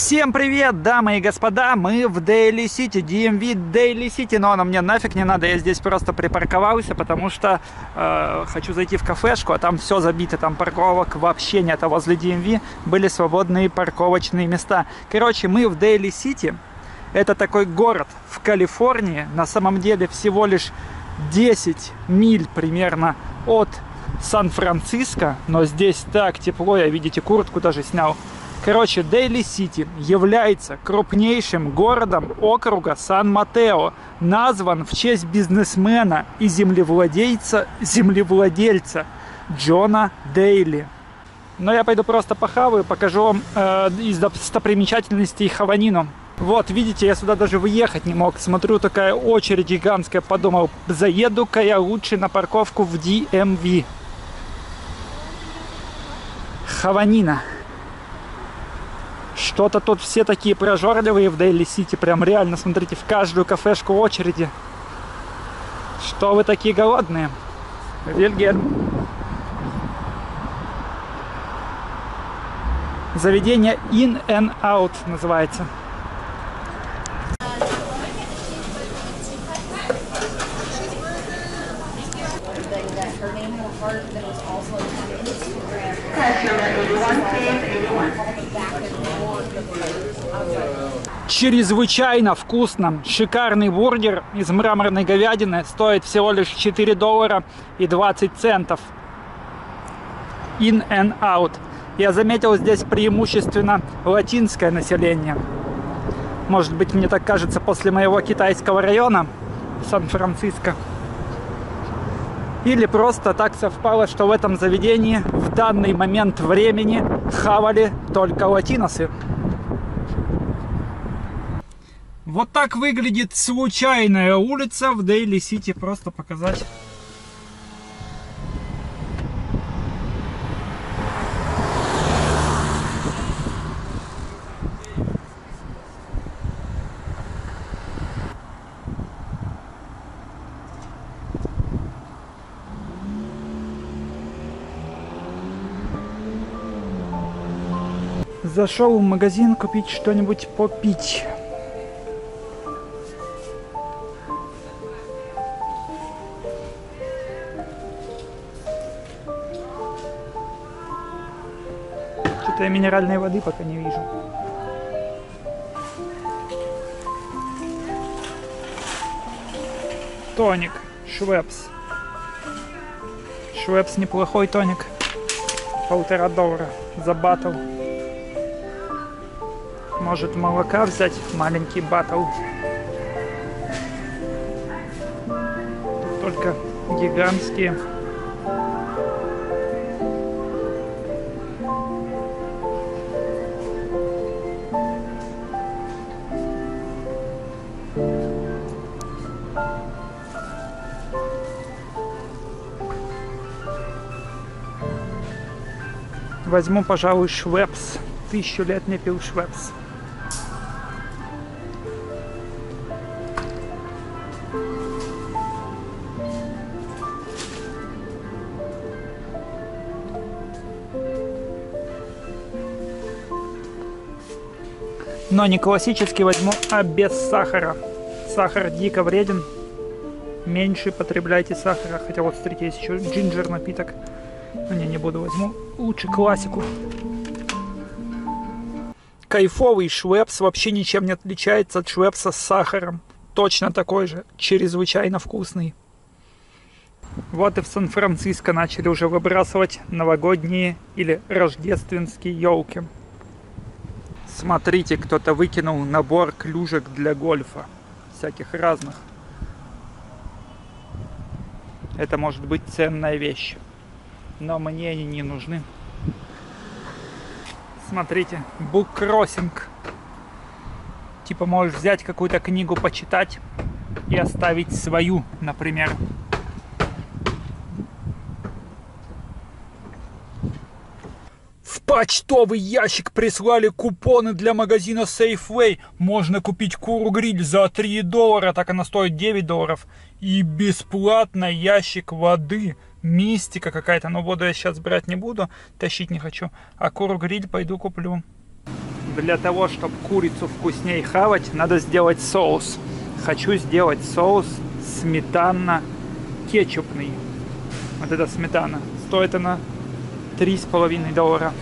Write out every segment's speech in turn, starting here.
Всем привет, дамы и господа, мы в Дейли Сити, DMV Дейли Сити, но оно мне нафиг не надо, я здесь просто припарковался, потому что э, хочу зайти в кафешку, а там все забито, там парковок вообще нет, а возле DMV были свободные парковочные места. Короче, мы в Дейли Сити, это такой город в Калифорнии, на самом деле всего лишь 10 миль примерно от Сан-Франциско, но здесь так тепло, я, видите, куртку даже снял. Короче, Дейли Сити является крупнейшим городом округа Сан-Матео, назван в честь бизнесмена и землевладельца, землевладельца Джона Дейли. Но я пойду просто похаваю, покажу вам э, из достопримечательностей Хаванину. Вот, видите, я сюда даже выехать не мог. Смотрю, такая очередь гигантская. Подумал, заеду-ка я лучше на парковку в DMV. Хаванина. Что-то тут все такие прожорливые в Дейли Сити. Прям реально, смотрите, в каждую кафешку очереди. Что вы такие голодные? Вильгельм. Заведение In and Out называется. Чрезвычайно вкусно. Шикарный бургер из мраморной говядины стоит всего лишь 4 доллара и 20 центов. In and out. Я заметил здесь преимущественно латинское население. Может быть, мне так кажется после моего китайского района Сан-Франциско. Или просто так совпало, что в этом заведении в данный момент времени хавали только латиносы. Вот так выглядит случайная улица в Дейли Сити. Просто показать. Зашел в магазин купить что-нибудь попить. Что-то я минеральной воды пока не вижу. Тоник. Швепс. Швепс неплохой тоник. Полтора доллара за батл. Может молока взять? Маленький батл. Тут только гигантские. Возьму, пожалуй, швепс. Тысячу лет не пил швепс. Но не классический возьму, а без сахара. Сахар дико вреден. Меньше потребляйте сахара. Хотя вот смотрите, есть еще джинджер напиток. Но не, не буду, возьму лучше классику. Кайфовый швепс вообще ничем не отличается от швепса с сахаром. Точно такой же, чрезвычайно вкусный. Вот и в Сан-Франциско начали уже выбрасывать новогодние или рождественские елки. Смотрите, кто-то выкинул набор клюшек для гольфа. Всяких разных. Это может быть ценная вещь. Но мне они не нужны. Смотрите, буккроссинг. Типа можешь взять какую-то книгу, почитать и оставить свою, например. В почтовый ящик прислали купоны для магазина Safeway. Можно купить куру-гриль за 3 доллара, так она стоит 9 долларов. И бесплатно ящик воды. Мистика какая-то, но воду я сейчас брать не буду, тащить не хочу. А куру-гриль пойду куплю. для того, чтобы курицу вкуснее хавать, надо сделать соус. Хочу сделать соус сметанно-кетчупный. Вот эта сметана. Стоит она три с половиной доллара.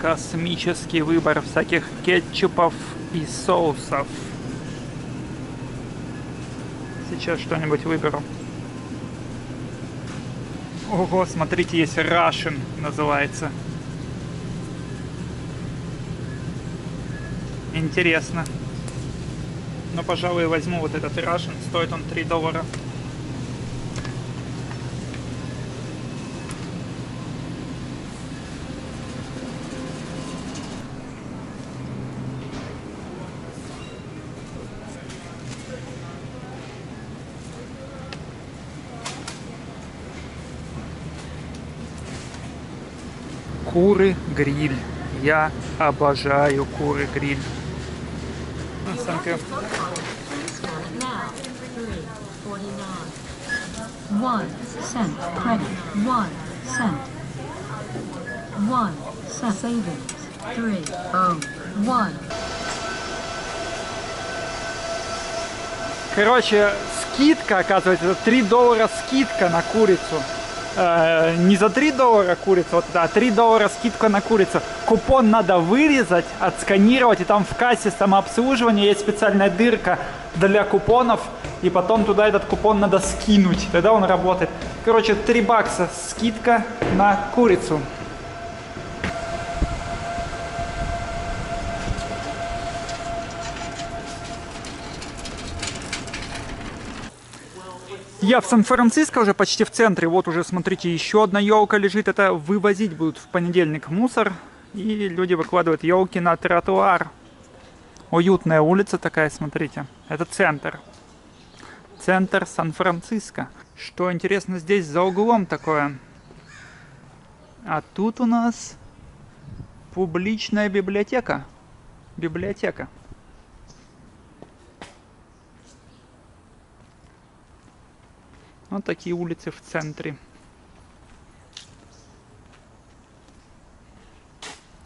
Космический выбор всяких кетчупов и соусов. Сейчас что-нибудь выберу. Ого, смотрите, есть Russian называется. Интересно. Но, пожалуй, возьму вот этот Russian. Стоит он 3 доллара. Куры гриль. Я обожаю куры гриль. Thank you. Now, three forty-nine. One cent credit. One cent. One cent savings. Three oh one. Короче, скидка, оказывается, это 3 доллара скидка на курицу. Э, не за 3 доллара курица, вот это, а 3 доллара скидка на курицу. Купон надо вырезать, отсканировать, и там в кассе самообслуживания есть специальная дырка для купонов, и потом туда этот купон надо скинуть, тогда он работает. Короче, 3 бакса скидка на курицу. Я в Сан-Франциско уже почти в центре. Вот уже, смотрите, еще одна елка лежит. Это вывозить будут в понедельник мусор. И люди выкладывают елки на тротуар. Уютная улица такая, смотрите. Это центр. Центр Сан-Франциско. Что интересно здесь за углом такое? А тут у нас публичная библиотека. Библиотека. Вот такие улицы в центре.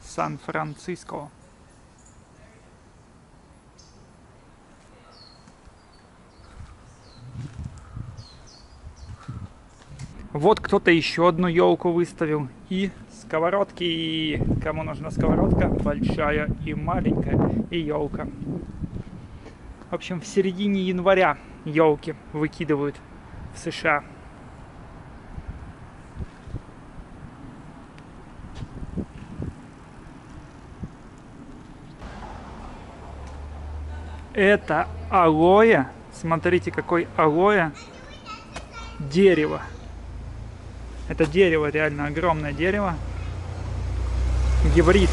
Сан-Франциско. Вот кто-то еще одну елку выставил. И сковородки. И кому нужна сковородка? Большая и маленькая. И елка. В общем, в середине января елки выкидывают в США. Это алоэ. Смотрите, какой алоэ. Дерево. Это дерево, реально огромное дерево. Гибрид.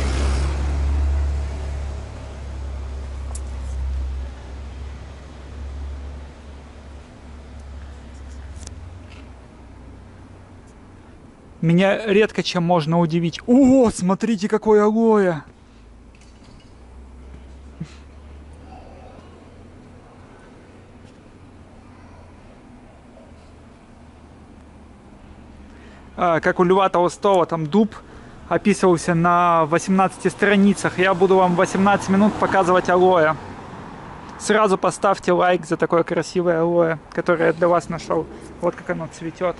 Меня редко чем можно удивить. О, смотрите, какое алоэ! А, как у Льва Толстого, там дуб описывался на 18 страницах. Я буду вам 18 минут показывать алоэ. Сразу поставьте лайк за такое красивое алоэ, которое я для вас нашел. Вот как оно цветет.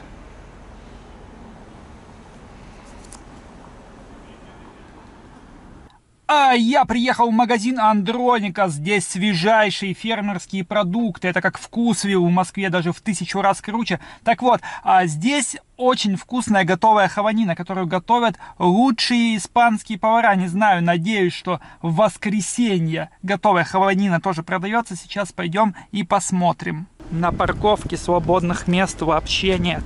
А я приехал в магазин Андроника. Здесь свежайшие фермерские продукты. Это как вкусвилл в Москве даже в тысячу раз круче. Так вот, а здесь очень вкусная готовая хаванина, которую готовят лучшие испанские повара. Не знаю, надеюсь, что в воскресенье готовая хаванина тоже продается. Сейчас пойдем и посмотрим. На парковке свободных мест вообще нет.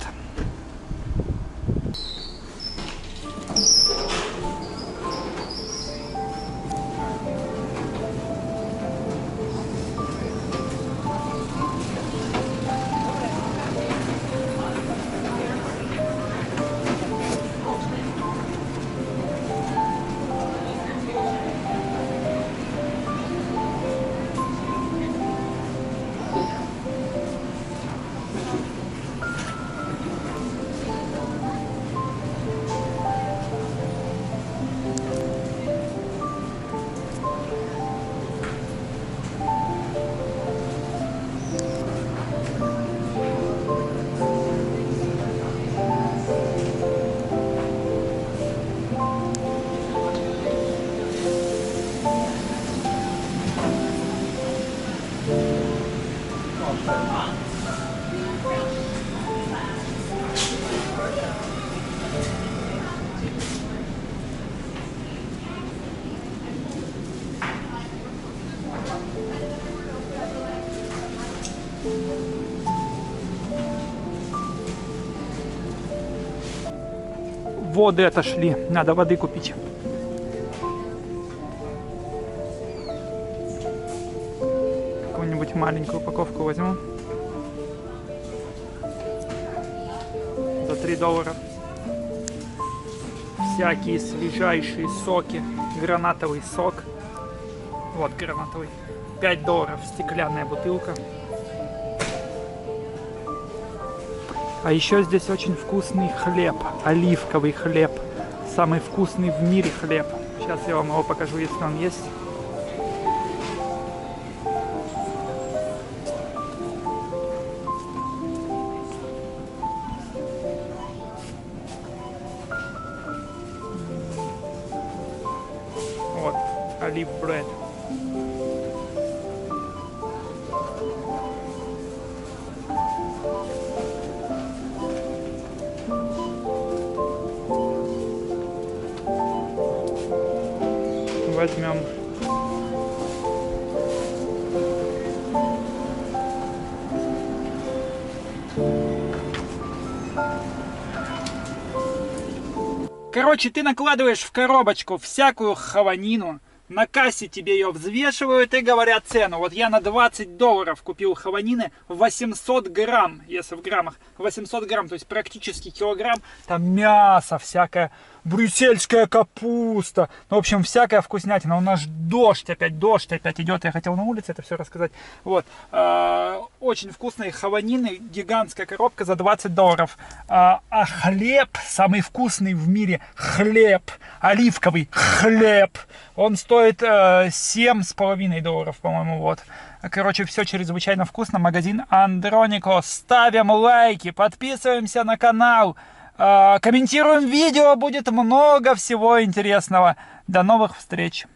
Воды отошли. Надо воды купить. Какую-нибудь маленькую упаковку возьму. За 3 доллара. Всякие свежайшие соки. Гранатовый сок. Вот гранатовый. 5 долларов стеклянная бутылка. А еще здесь очень вкусный хлеб, оливковый хлеб. Самый вкусный в мире хлеб. Сейчас я вам его покажу, если он есть. Возьмем. Короче, ты накладываешь в коробочку всякую хаванину, на кассе тебе ее взвешивают и говорят цену. Вот я на 20 долларов купил хаванины 800 грамм, если в граммах, 800 грамм, то есть практически килограмм. Там мясо всякое, брюссельская капуста, ну, в общем, всякая вкуснятина. У нас дождь опять, дождь опять идет. Я хотел на улице это все рассказать. Вот, э, очень вкусные хаванины, гигантская коробка за 20 долларов. А, а хлеб, самый вкусный в мире хлеб, оливковый хлеб, он стоит э, 7,5 долларов, по-моему, вот. Короче, все чрезвычайно вкусно. Магазин Андронико. Ставим лайки, подписываемся на канал, комментируем видео, будет много всего интересного. До новых встреч!